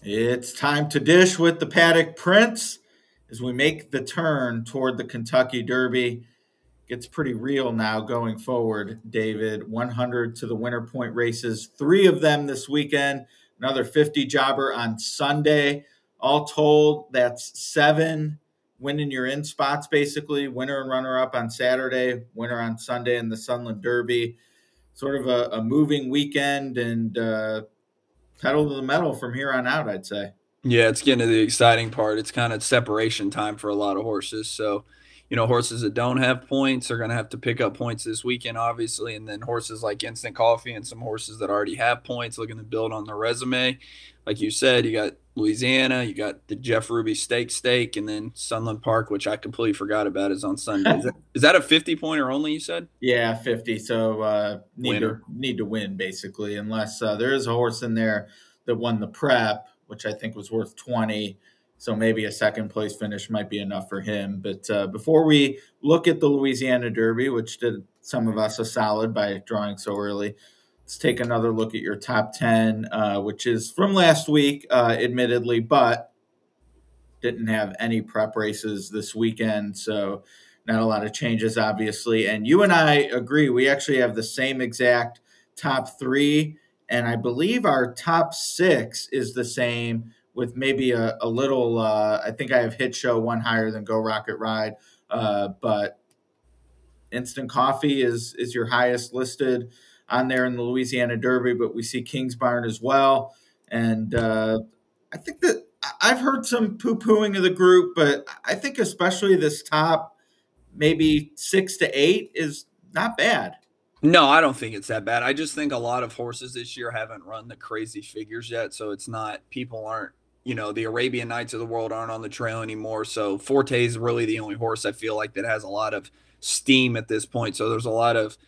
It's time to dish with the Paddock Prince as we make the turn toward the Kentucky Derby. Gets pretty real now going forward, David. 100 to the winter point races, three of them this weekend, another 50 jobber on Sunday. All told, that's seven winning your in spots basically. Winner and runner up on Saturday, winner on Sunday in the Sunland Derby. Sort of a, a moving weekend and uh, pedal to the metal from here on out, I'd say. Yeah, it's getting to the exciting part. It's kind of separation time for a lot of horses. So, you know, horses that don't have points are going to have to pick up points this weekend, obviously. And then horses like Instant Coffee and some horses that already have points looking to build on their resume. Like you said, you got Louisiana, you got the Jeff Ruby Stake Stake, and then Sunland Park, which I completely forgot about, is on Sunday. is, that, is that a fifty pointer only? You said? Yeah, fifty. So uh, need to need to win basically, unless uh, there is a horse in there that won the prep, which I think was worth twenty. So maybe a second place finish might be enough for him. But uh, before we look at the Louisiana Derby, which did some of us a solid by drawing so early, let's take another look at your top 10, uh, which is from last week, uh, admittedly, but didn't have any prep races this weekend. So, not a lot of changes, obviously. And you and I agree. We actually have the same exact top three. And I believe our top six is the same with maybe a, a little. Uh, I think I have Hit Show one higher than Geaux Rocket Ride. Uh, but Instant Coffee is is your highest listed on there in the Louisiana Derby, but we see Kingsbarn as well. And uh, I think that I've heard some poo pooing of the group, but I think especially this top, maybe six to eight, is not bad. No, I don't think it's that bad. I just think a lot of horses this year haven't run the crazy figures yet. So it's not, people aren't, you know, the Arabian Knights of the world aren't on the trail anymore. So Forte is really the only horse I feel like that has a lot of steam at this point. So there's a lot of,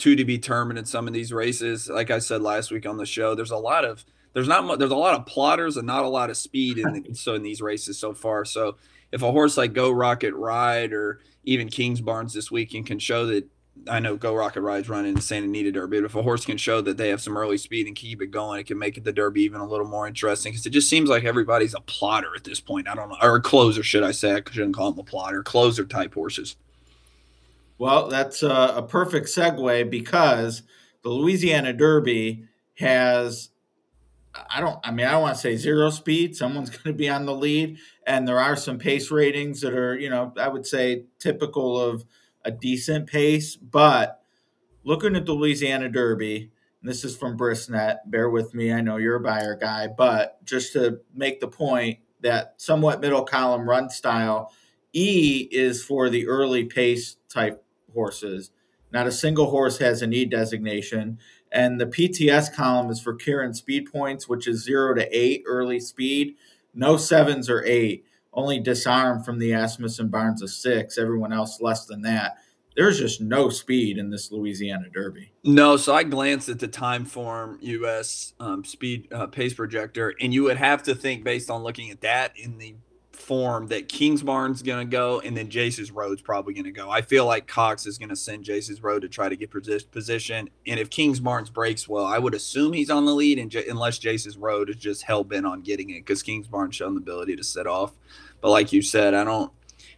two to be determined in some of these races. Like I said last week on the show, there's a lot of there's not much, there's a lot of plotters and not a lot of speed in the, so in these races so far. So if a horse like Geaux Rocket Ride or even Kingsbarns this weekend can show that I know Geaux Rocket Ride's running the Santa Anita Derby, but if a horse can show that they have some early speed and keep it going, it can make it the Derby even a little more interesting because it just seems like everybody's a plotter at this point. I don't know, or a closer, should I say? I shouldn't call them a plotter, closer type horses. Well, that's a, a perfect segue because the Louisiana Derby has I don't I mean I don't want to say zero speed. Someone's going to be on the lead and there are some pace ratings that are, you know, I would say typical of a decent pace, but looking at the Louisiana Derby, this is from Brisnet, bear with me. I know you're a Beyer guy, but just to make the point that somewhat middle column run style, E is for the early pace type horses. Not a single horse has an E designation. And the PTS column is for Quirin speed points, which is zero to eight early speed. No sevens or eight. Only disarm from the Asmussen Barnes of six. Everyone else less than that. There's just no speed in this Louisiana Derby. No, so I glanced at the Timeform US um, speed uh, pace projector, and you would have to think based on looking at that in the form that Kings Kingsbarn's going to go, and then Jace's Road's probably going to go. I feel like Cox is going to send Jace's Road to try to get position. And if Kings Kingsbarn's breaks well, I would assume he's on the lead, and J- unless Jace's Road is just hell bent on getting it, because Kings Kingsbarn's shown the ability to set off. But like you said, I don't.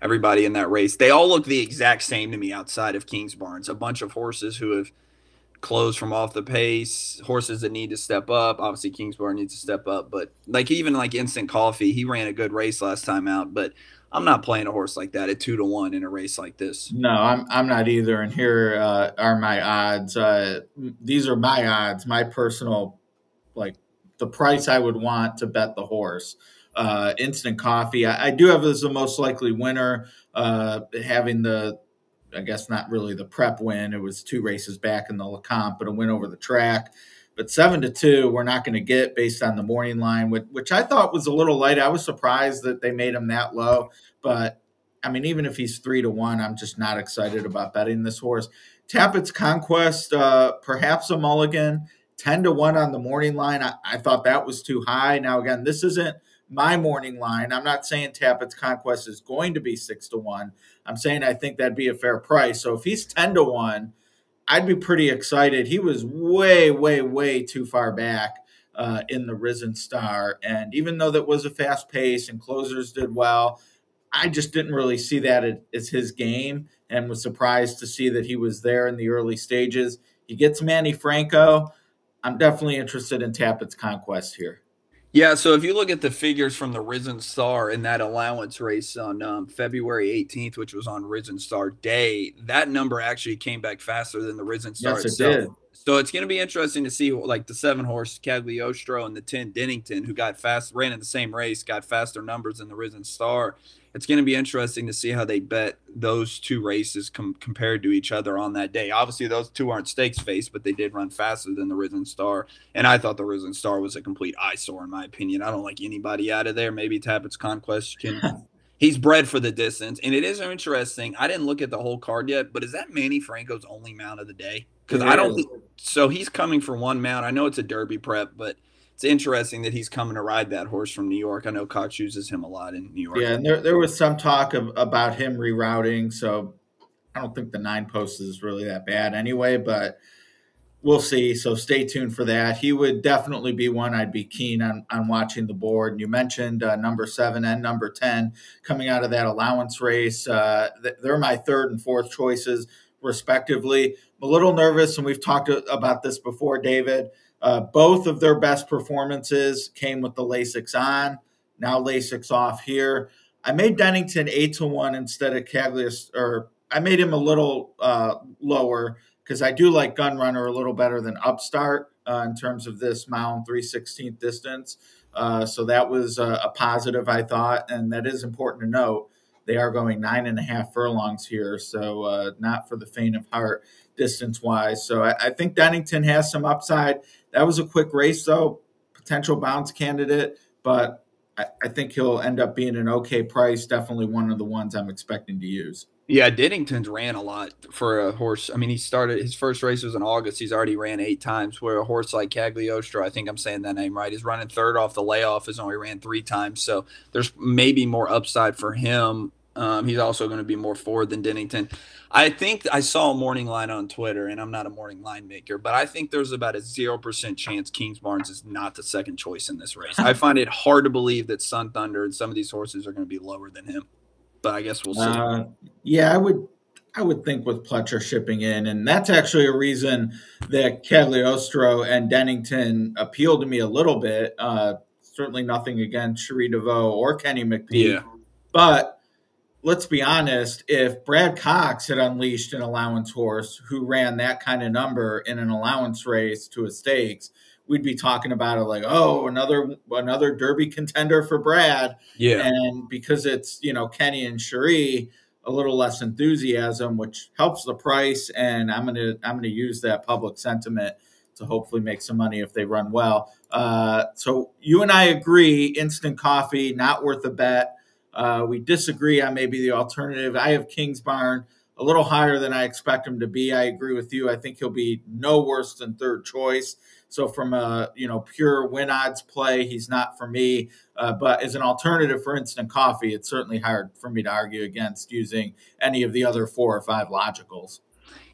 Everybody in that race, they all look the exact same to me outside of Kings Kingsbarn's. A bunch of horses who have close from off the pace, horses that need to step up. Obviously, Kingsbarn needs to step up, but like even like Instant Coffee, he ran a good race last time out, but I'm not playing a horse like that at two to one in a race like this. No, I'm I'm not either. And here uh, are my odds. Uh, these are my odds, my personal like the price I would want to bet the horse. Uh, instant coffee. I, I do have as the most likely winner, uh, having the I guess not really the prep win. It was two races back in the Lecomte, but a win over the track. But seven to two, we're not going to get based on the morning line, which, which I thought was a little light. I was surprised that they made him that low. But I mean, even if he's three to one, I'm just not excited about betting this horse. Tapit's Conquest, uh, perhaps a mulligan. 10 to 1 on the morning line. I, I, thought that was too high. Now, again, this isn't my morning line. I'm not saying Tapit's Conquest is going to be 6 to 1. I'm saying I think that'd be a fair price. So if he's 10 to 1, I'd be pretty excited. He was way, way, way too far back uh, in the Risen Star. And even though that was a fast pace and closers did well, I just didn't really see that as his game and was surprised to see that he was there in the early stages. He gets Manny Franco. I'm definitely interested in Tapit's conquest here. Yeah, so if you look at the figures from the Risen Star in that allowance race on um, February 18th, which was on Risen Star Day, that number actually came back faster than the Risen Star yes, itself. It did. So it's going to be interesting to see, like the seven horse Cagliostro and the ten Dennington, who got fast, ran in the same race, got faster numbers than the Risen Star. It's going to be interesting to see how they bet those two races com- compared to each other on that day. Obviously, those two aren't stakes face, but they did run faster than the Risen Star. And I thought the Risen Star was a complete eyesore, in my opinion. I don't like anybody out of there. Maybe Tapit's Conquest can he's bred for the distance. And it is interesting. I didn't look at the whole card yet, but is that Manny Franco's only mount of the day? Because I don't. So he's coming for one mount. I know it's a Derby prep, but it's interesting that he's coming to ride that horse from New York. I know Cox uses him a lot in New York. Yeah, and there there was some talk of, about him rerouting. So I don't think the nine post is really that bad anyway, but we'll see. So stay tuned for that. He would definitely be one I'd be keen on, on watching the board. And you mentioned uh, number seven and number 10 coming out of that allowance race. Uh, they're my third and fourth choices, respectively. I'm a little nervous, and we've talked about this before, David. Uh, both of their best performances came with the Lasix on. Now Lasix off here. I made Dennington eight to one instead of Caglius, or I made him a little uh, lower because I do like Gunrunner a little better than Upstart uh, in terms of this mile 316th distance. Uh, so that was a, a, positive, I thought, and that is important to note. They are going nine and a half furlongs here, so uh, not for the faint of heart distance wise. So I, I, think Dennington has some upside. That was a quick race, though, potential bounce candidate, but I, I think he'll end up being an okay price. Definitely one of the ones I'm expecting to use. Yeah, Dennington's ran a lot for a horse. I mean, he started his first race was in August. He's already ran eight times. Where a horse like Cagliostro, I think I'm saying that name right, is running third off the layoff. Has only ran three times, so there's maybe more upside for him. Um, he's also going to be more forward than Dennington. I think I saw a morning line on Twitter, and I'm not a morning line maker, but I think there's about a zero percent chance Kingsbarns is not the second choice in this race. I find it hard to believe that Sun Thunder and some of these horses are going to be lower than him but I guess we'll see. Uh, yeah, I would. I would think with Pletcher shipping in, and that's actually a reason that Cagliostro and Dennington appeal to me a little bit. Uh, certainly nothing against Cherie DeVaux or Kenny McPeek, yeah. but let's be honest, if Brad Cox had unleashed an allowance horse who ran that kind of number in an allowance race to a stakes, we'd be talking about it like, oh, another another Derby contender for Brad. Yeah. And because it's you know Kenny and Cherie, a little less enthusiasm, which helps the price. And I'm gonna I'm gonna use that public sentiment to hopefully make some money if they run well. Uh, so you and I agree, instant coffee not worth a bet. Uh, we disagree on maybe the alternative. I have Kingsbarn a little higher than I expect him to be. I agree with you. I think he'll be no worse than third choice. So from a you know pure win odds play, he's not for me. Uh, but as an alternative for instant coffee, it's certainly hard for me to argue against using any of the other four or five logicals.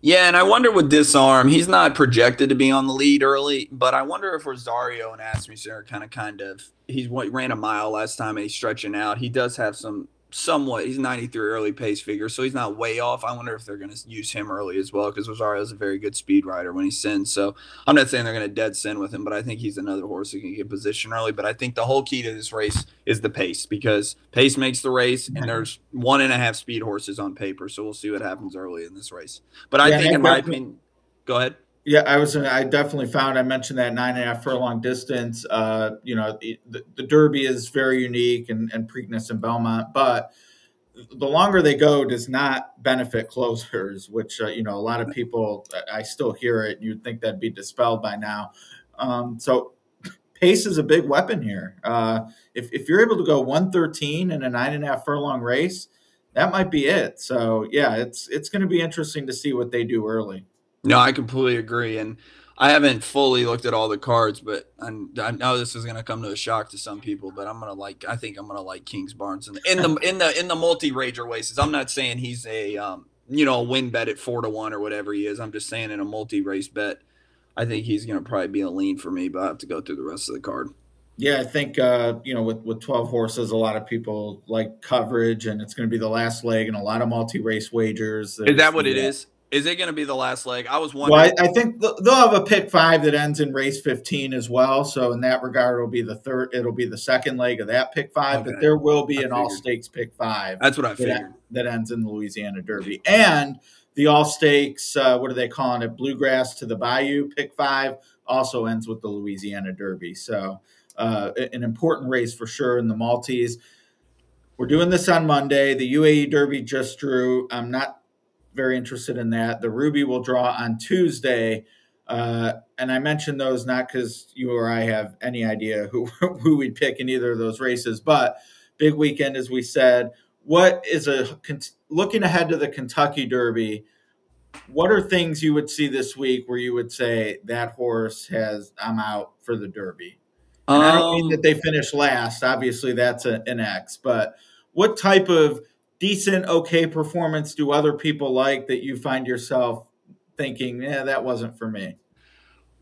Yeah, and I wonder with disarm, he's not projected to be on the lead early, but I wonder if Rosario and Asmussen are kind of kind of he's ran a mile last time and he's stretching out. He does have some somewhat. He's 93 early pace figure, so he's not way off. I wonder if they're going to use him early as well because Rosario is a very good speed rider when he sends. So I'm not saying they're going to dead send with him, but I think he's another horse who can get position early. But I think the whole key to this race is the pace because pace makes the race, and there's one and a half speed horses on paper. So we'll see what happens early in this race. But I yeah, think, in my opinion, go ahead. Yeah, I was. I definitely found. I mentioned that nine and a half furlong distance. Uh, you know, the, the Derby is very unique, and, and Preakness and Belmont, but the longer they go does not benefit closers, which uh, you know a lot of people. I still hear it. You'd think that'd be dispelled by now. Um, so pace is a big weapon here. Uh, if if you're able to go one thirteen in a nine and a half furlong race, that might be it. So yeah, it's it's going to be interesting to see what they do early. No, I completely agree. And I haven't fully looked at all the cards, but I'm, i know this is going to come to a shock to some people. But I'm gonna like. I think I'm gonna like Kingsbarns in the in the in the in the multi rager races. I'm not saying he's a um, you know a win bet at four to one or whatever he is. I'm just saying in a multi race bet. I think he's going to probably be a lean for me, but I have to go through the rest of the card. Yeah, I think uh, you know with with twelve horses, a lot of people like coverage, and it's going to be the last leg, and a lot of multi race wagers. Is that what it that. is? Is it going to be the last leg? I was wondering. Well, I, I, think they'll have a pick five that ends in race fifteen as well. So in that regard, it'll be the third. It'll be the second leg of that pick five. Okay. But there will be I an figured. all stakes pick five. That's what I figured. That, that, ends in the Louisiana Derby and the all stakes. Uh, what are they calling it? Bluegrass to the Bayou pick five also ends with the Louisiana Derby. So uh, an important race for sure in the Maltese. We're doing this on Monday. The UAE Derby just drew. I'm not very interested in that. The Ruby will draw on Tuesday. Uh, and I mentioned those not because you or I have any idea who, who we'd pick in either of those races, but big weekend, as we said. What is a looking ahead to the Kentucky Derby? What are things you would see this week where you would say that horse has, I'm out for the Derby? And um, I don't mean that um, they finished last. Obviously, that's a, an X, but what type of decent, okay performance do other people like that you find yourself thinking, yeah, that wasn't for me?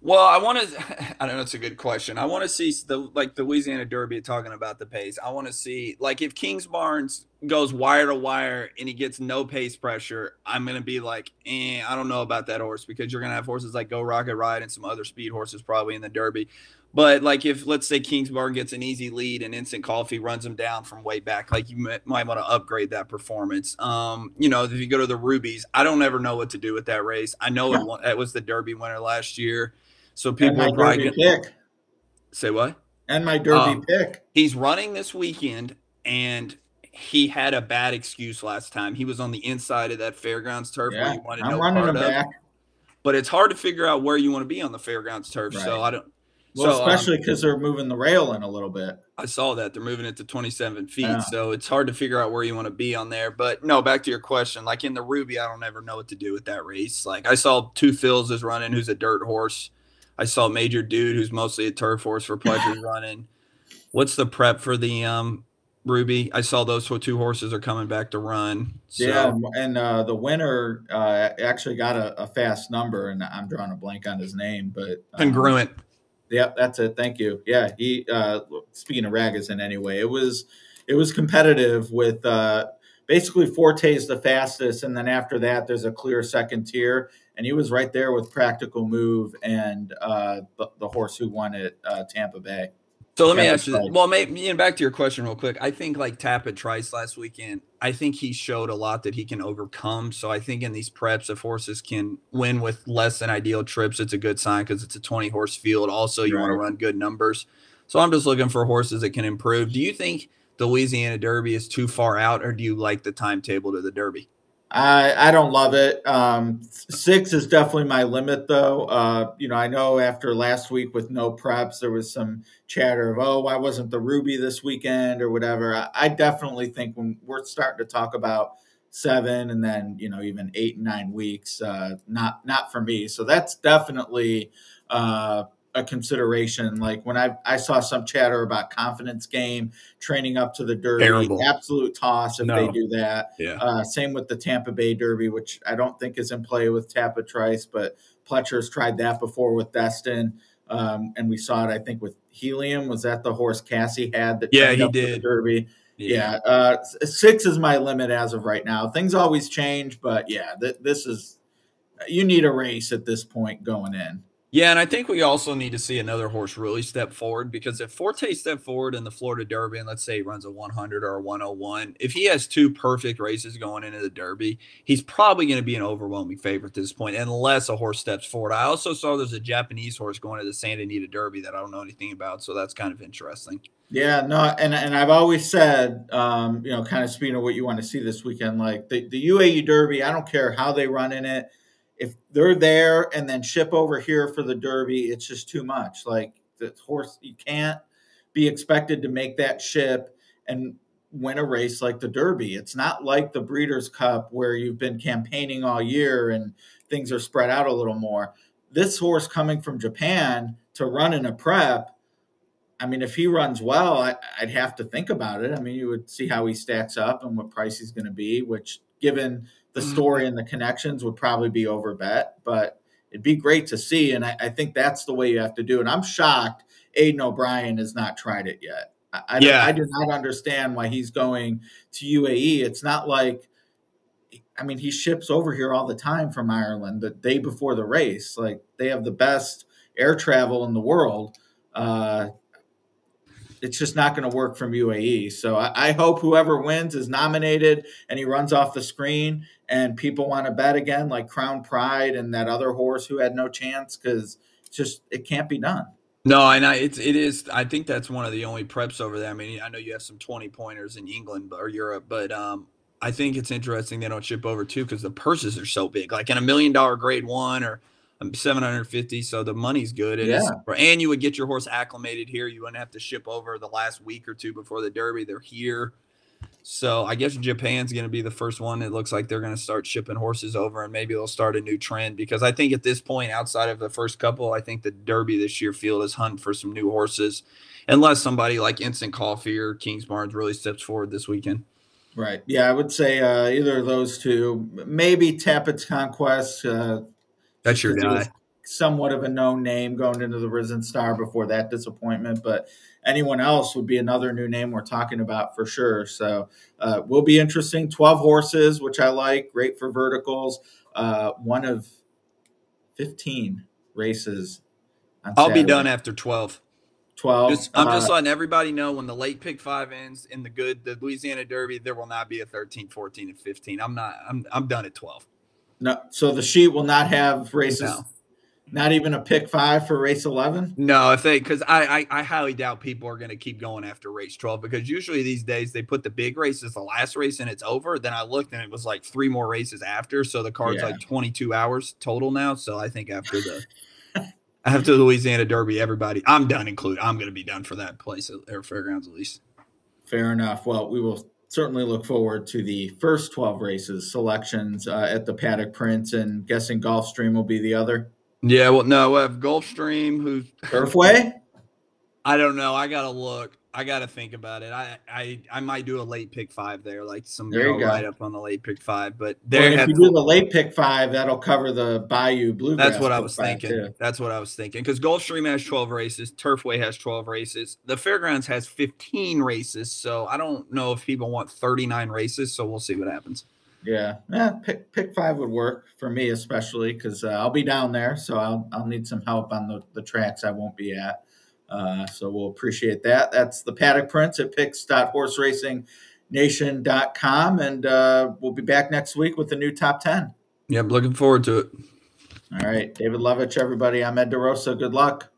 Well, I want to. I don't know. It's a good question. I want to see the like the Louisiana Derby talking about the pace. I want to see like if Kingsbarns goes wire to wire and he gets no pace pressure. I'm gonna be like, eh, I don't know about that horse because you're gonna have horses like Geaux Rocket Ride and some other speed horses probably in the Derby. But like if let's say Kingsbarn gets an easy lead and Instant Coffee runs him down from way back, like you might, might want to upgrade that performance. Um, you know, if you go to the Rubies, I don't ever know what to do with that race. I know yeah. it, it was the Derby winner last year, so people are probably gonna, pick. Say what? And my Derby um, pick. He's running this weekend, and he had a bad excuse last time. He was on the inside of that fairgrounds turf yeah, where he wanted I'm no running part him of. Back. But it's hard to figure out where you want to be on the fairgrounds turf. Right. So I don't. Well, so, especially because um, they're moving the rail in a little bit. I saw that they're moving it to 27 feet, yeah. so it's hard to figure out where you want to be on there. But no, back to your question. Like in the Ruby, I don't ever know what to do with that race. Like I saw two Phils is running, who's a dirt horse. I saw Major Dude, who's mostly a turf horse for pleasure, running. What's the prep for the um Ruby? I saw those two horses are coming back to run. So. Yeah, and uh, the winner uh, actually got a, a, fast number, and I'm drawing a blank on his name, but um, congruent. Yep, that's it. Thank you. Yeah, he. Uh, speaking of Ragusin, anyway, it was it was competitive with uh, basically is the fastest, and then after that, there's a clear second tier, and he was right there with Practical Move and uh, the, the horse who won at uh, Tampa Bay. So let me ask you. Well, maybe and back to your question real quick. I think like Tapit Trice last weekend. I think he showed a lot that he can overcome. So I think in these preps, if horses can win with less than ideal trips, it's a good sign because it's a 20 horse field. Also, you right. want to run good numbers. So I'm just looking for horses that can improve. Do you think the Louisiana Derby is too far out, or do you like the timetable to the Derby? I I don't love it. Um, six is definitely my limit, though. Uh, you know, I know after last week with no preps, there was some chatter of, "Oh, why wasn't the Ruby this weekend?" or whatever. I, I definitely think when we're starting to talk about seven and then you know even eight and nine weeks, uh, not not for me. So that's definitely uh, a consideration. Like when I I saw some chatter about confidence game training up to the Derby, Terrible. absolute toss if no. they do that. Yeah. Uh, same with the Tampa Bay Derby, which I don't think is in play with Tapit Trice, but Pletcher's tried that before with Destin. Um, and we saw it, I think, with Helium. Was that the horse Casse had that? Yeah, he did. Derby. Yeah. yeah. Uh, six is my limit as of right now. Things always change, but yeah, th- this is you need a race at this point going in. Yeah, and I think we also need to see another horse really step forward because if Forte step forward in the Florida Derby and let's say he runs a 100 or a 101, if he has two perfect races going into the Derby, he's probably going to be an overwhelming favorite at this point unless a horse steps forward. I also saw there's a Japanese horse going to the Santa Anita Derby that I don't know anything about, so that's kind of interesting. Yeah, no, and and I've always said, um, you know, kind of speaking of what you want to see this weekend, like the, the UAE Derby, I don't care how they run in it if they're there and then ship over here for the Derby, it's just too much. Like the horse, you can't be expected to make that ship and win a race like the Derby. It's not like the Breeders' Cup where you've been campaigning all year and things are spread out a little more. This horse coming from Japan to run in a prep. I mean, if he runs well, I, would have to think about it. I mean, you would see how he stacks up and what price he's going to be, which, given the mm-hmm. story and the connections would probably be over bet. But it'd be great to see. And I, I think that's the way you have to do it. I'm shocked Aidan O'Brien has not tried it yet. I, I, yeah. I do not understand why he's going to UAE. It's not like, I mean, he ships over here all the time from Ireland the day before the race. Like they have the best air travel in the world. Uh, it's just not going to work from UAE. So I, I, hope whoever wins is nominated and he runs off the screen and people want to bet again, like Crown Pride and that other horse who had no chance because just it can't be done. No, and I it's it is. I think that's one of the only preps over there. I mean, I know you have some twenty pointers in England or Europe, but um, I think it's interesting they don't ship over too because the purses are so big. Like in a million dollar grade one or 750 so the money's good and, yeah. and you would get your horse acclimated here. You wouldn't have to ship over the last week or two before the derby. They're here. So i guess japan's going to be the first one. It looks like they're going to start shipping horses over and maybe they'll start a new trend because i think at this point outside of the first couple i think the derby this year field is hunting for some new horses unless somebody like instant coffee or kingsbarns really steps forward this weekend. Right. Yeah i would say uh, either of those two. Maybe tapit's conquest uh, that's your guy. Somewhat of a known name going into the Risen Star before that disappointment, but anyone else would be another new name we're talking about for sure. So uh, will be interesting. Twelve horses, which I like, great for verticals. Uh, one of fifteen races. I'll be done after twelve. 12. Just, I'm just uh, letting everybody know when the late pick five ends in the good, the Louisiana Derby, there will not be a 13, 14, and 15. I'm not, I'm, I'm done at 12. No, so the sheet will not have races. No. Not even a pick five for race eleven. No, if they because I, I, I highly doubt people are going to keep going after race twelve because usually these days they put the big race as the last race and it's over. Then I looked and it was like three more races after, so the card's yeah. like twenty two hours total now. So I think after the after the Louisiana Derby, everybody I'm done. Include I'm going to be done for that place at Air Fairgrounds at least. Fair enough. Well, we will certainly look forward to the first 12 races selections uh, at the paddock prince and guessing gulfstream will be the other? Yeah well no we have gulfstream who's turfway? I don't know i gotta look I got to think about it. I, I I might do a late pick five there, like some there write up on the late pick five. But there, well, if you do the late pick five, that'll cover the Bayou Bluegrass. That's what I was thinking. Too. That's what I was thinking. Because Gulfstream has twelve races, Turfway has twelve races, the Fairgrounds has fifteen races. So I don't know if people want thirty nine races. So we'll see what happens. Yeah, yeah. Pick pick five would work for me, especially because uh, I'll be down there, so I'll I'll need some help on the the tracks I won't be at. Uh, so we'll appreciate that. That's the Paddock Prince at picks.horseracing.nation.com. And uh, we'll be back next week with the new top 10. Yep, looking forward to it. All right. David Levitch, everybody. I'm Ed DeRosa. Good luck.